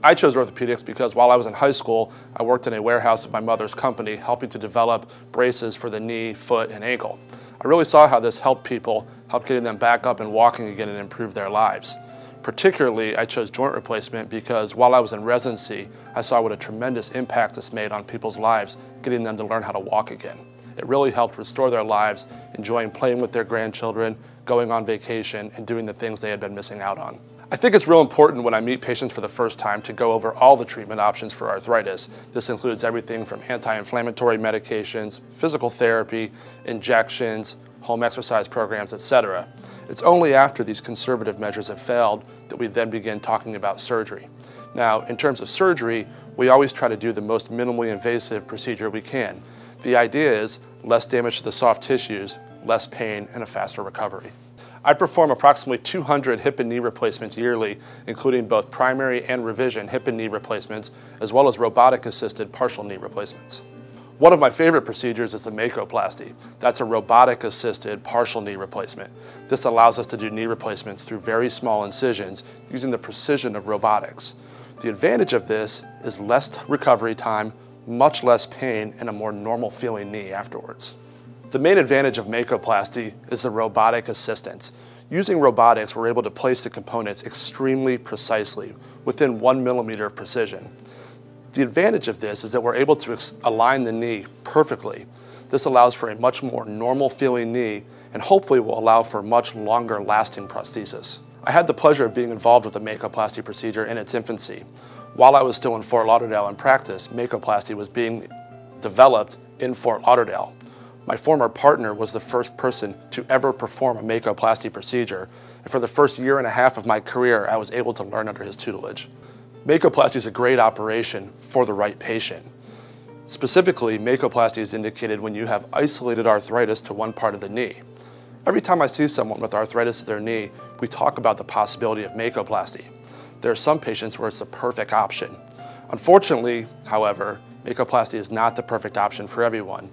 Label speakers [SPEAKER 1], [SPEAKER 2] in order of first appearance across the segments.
[SPEAKER 1] I chose orthopedics because while I was in high school, I worked in a warehouse of my mother's company helping to develop braces for the knee, foot, and ankle. I really saw how this helped people, helped getting them back up and walking again and improve their lives. Particularly, I chose joint replacement because while I was in residency, I saw what a tremendous impact this made on people's lives, getting them to learn how to walk again. It really helped restore their lives, enjoying playing with their grandchildren, going on vacation, and doing the things they had been missing out on. I think it's real important when I meet patients for the first time to go over all the treatment options for arthritis. This includes everything from anti-inflammatory medications, physical therapy, injections, home exercise programs, etc. It's only after these conservative measures have failed that we then begin talking about surgery. Now, in terms of surgery, we always try to do the most minimally invasive procedure we can. The idea is less damage to the soft tissues, less pain, and a faster recovery. I perform approximately 200 hip and knee replacements yearly, including both primary and revision hip and knee replacements, as well as robotic-assisted partial knee replacements. One of my favorite procedures is the Makoplasty. That's a robotic-assisted partial knee replacement. This allows us to do knee replacements through very small incisions using the precision of robotics. The advantage of this is less recovery time, much less pain, and a more normal feeling knee afterwards. The main advantage of Makoplasty is the robotic assistance. Using robotics, we're able to place the components extremely precisely, within one millimeter of precision. The advantage of this is that we're able to align the knee perfectly. This allows for a much more normal feeling knee and hopefully will allow for much longer lasting prosthesis. I had the pleasure of being involved with the Makoplasty procedure in its infancy. While I was still in Fort Lauderdale in practice, Makoplasty was being developed in Fort Lauderdale. My former partner was the first person to ever perform a Makoplasty procedure, and for the first year and a half of my career, I was able to learn under his tutelage. Makoplasty is a great operation for the right patient. Specifically, Makoplasty is indicated when you have isolated arthritis to one part of the knee. Every time I see someone with arthritis to their knee, we talk about the possibility of Makoplasty. There are some patients where it's the perfect option. Unfortunately, however, Makoplasty is not the perfect option for everyone.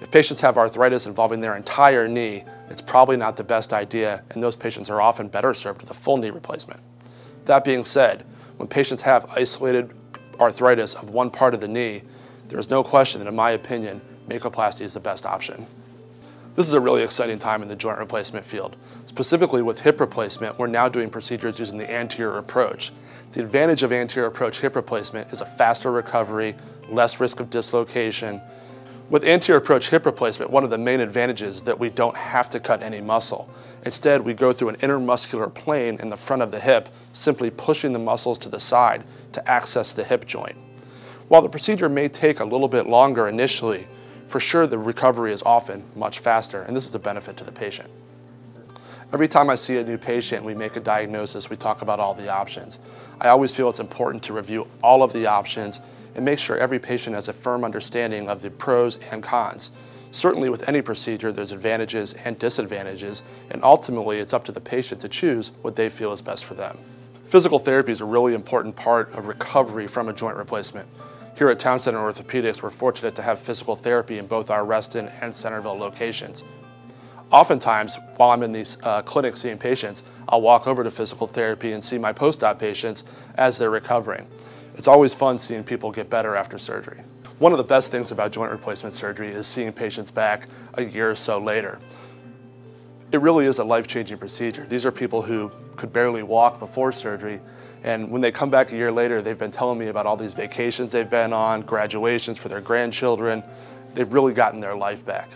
[SPEAKER 1] If patients have arthritis involving their entire knee, it's probably not the best idea, and those patients are often better served with a full knee replacement. That being said, when patients have isolated arthritis of one part of the knee, there is no question that, in my opinion, Makoplasty is the best option. This is a really exciting time in the joint replacement field. Specifically with hip replacement, we're now doing procedures using the anterior approach. The advantage of anterior approach hip replacement is a faster recovery, less risk of dislocation, with anterior approach hip replacement, one of the main advantages is that we don't have to cut any muscle. Instead, we go through an intermuscular plane in the front of the hip, simply pushing the muscles to the side to access the hip joint. While the procedure may take a little bit longer initially, for sure the recovery is often much faster, and this is a benefit to the patient. Every time I see a new patient, we make a diagnosis, we talk about all the options. I always feel it's important to review all of the options and make sure every patient has a firm understanding of the pros and cons. Certainly with any procedure, there's advantages and disadvantages, and ultimately it's up to the patient to choose what they feel is best for them. Physical therapy is a really important part of recovery from a joint replacement. Here at Town Center Orthopedics, we're fortunate to have physical therapy in both our Reston and Centreville locations. Oftentimes, while I'm in these uh, clinics seeing patients, I'll walk over to physical therapy and see my post-op patients as they're recovering. It's always fun seeing people get better after surgery. One of the best things about joint replacement surgery is seeing patients back a year or so later. It really is a life-changing procedure. These are people who could barely walk before surgery, and when they come back a year later, they've been telling me about all these vacations they've been on, graduations for their grandchildren. They've really gotten their life back.